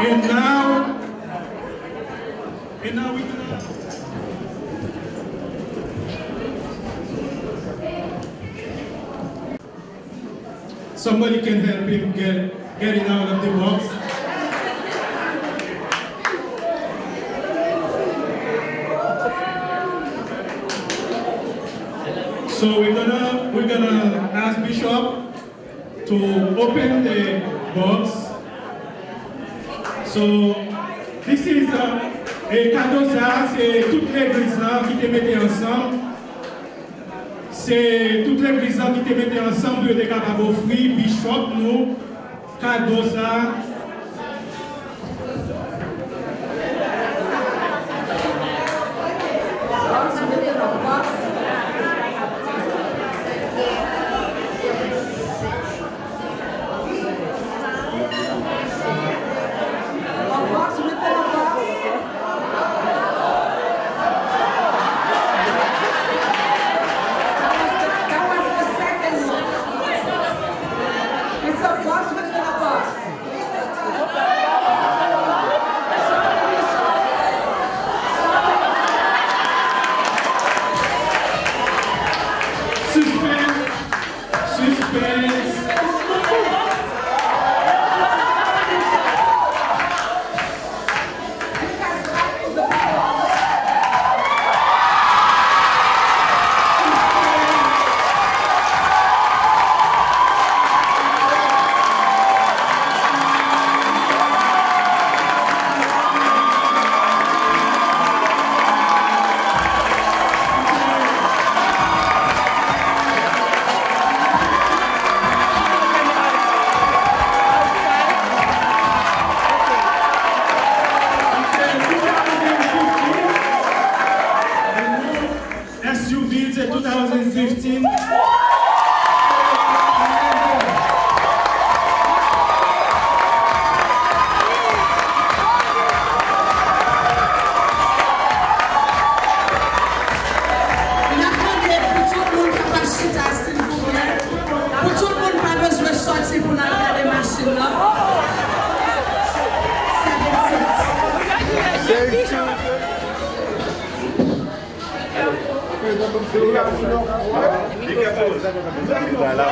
And now, and now we gonna. Somebody can help him get getting out of the box. So we're gonna we're gonna ask Bishop to open the box. So this is uh, cadeau ça, c'est toute l'église là qui te mettait ensemble. C'est toute l'église là qui te mettait ensemble de capables d'offrir Bishop nous cadeau. Voilà.